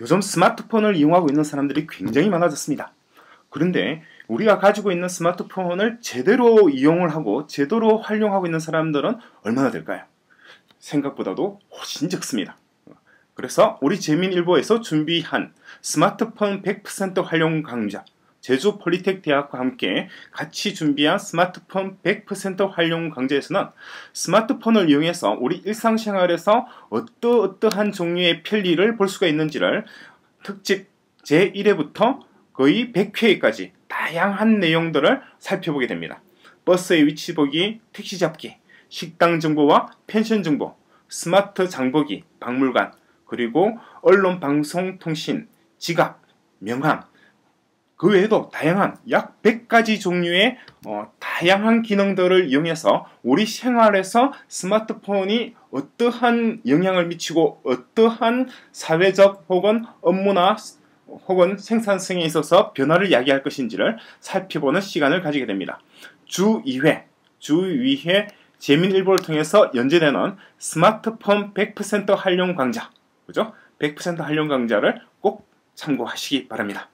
요즘 스마트폰을 이용하고 있는 사람들이 굉장히 많아졌습니다. 그런데 우리가 가지고 있는 스마트폰을 제대로 이용을 하고 제대로 활용하고 있는 사람들은 얼마나 될까요? 생각보다도 훨씬 적습니다. 그래서 우리 재민일보에서 준비한 스마트폰 100% 활용 강좌 제주 폴리텍 대학과 함께 같이 준비한 스마트폰 100% 활용 강좌에서는 스마트폰을 이용해서 우리 일상생활에서 어떠어떠한 종류의 편리를 볼 수가 있는지를 특집 제1회부터 거의 100회까지 다양한 내용들을 살펴보게 됩니다. 버스의 위치 보기, 택시 잡기, 식당 정보와 펜션 정보, 스마트 장보기, 박물관, 그리고 언론, 방송, 통신, 지갑, 명함, 그 외에도 다양한 약 100가지 종류의 어, 다양한 기능들을 이용해서 우리 생활에서 스마트폰이 어떠한 영향을 미치고 어떠한 사회적 혹은 업무나 혹은 생산성에 있어서 변화를 야기할 것인지를 살펴보는 시간을 가지게 됩니다. 주 2회, 주 2회 재민일보를 통해서 연재되는 스마트폰 100% 활용 강좌, 그죠? 100% 활용 강좌를 꼭 참고하시기 바랍니다.